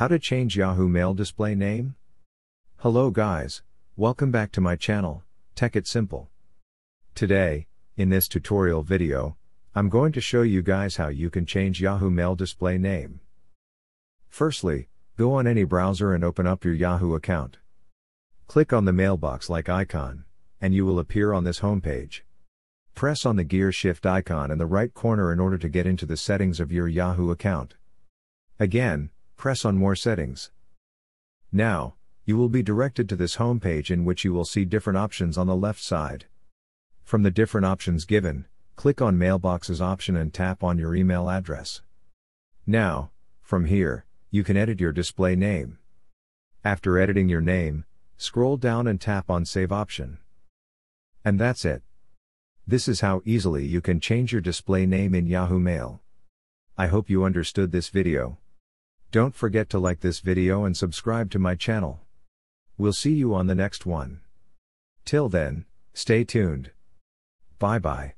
How to change Yahoo Mail display name? Hello guys, welcome back to my channel, Tech It Simple. Today, in this tutorial video, I'm going to show you guys how you can change Yahoo Mail display name. Firstly, go on any browser and open up your Yahoo account. Click on the mailbox-like icon, and you will appear on this homepage. Press on the gear shift icon in the right corner in order to get into the settings of your Yahoo account. Again, press on More Settings. Now, you will be directed to this homepage in which you will see different options on the left side. From the different options given, click on Mailboxes option and tap on your email address. Now, from here, you can edit your display name. After editing your name, scroll down and tap on Save option. And that's it. This is how easily you can change your display name in Yahoo Mail. I hope you understood this video. Don't forget to like this video and subscribe to my channel. We'll see you on the next one. Till then, stay tuned. Bye bye.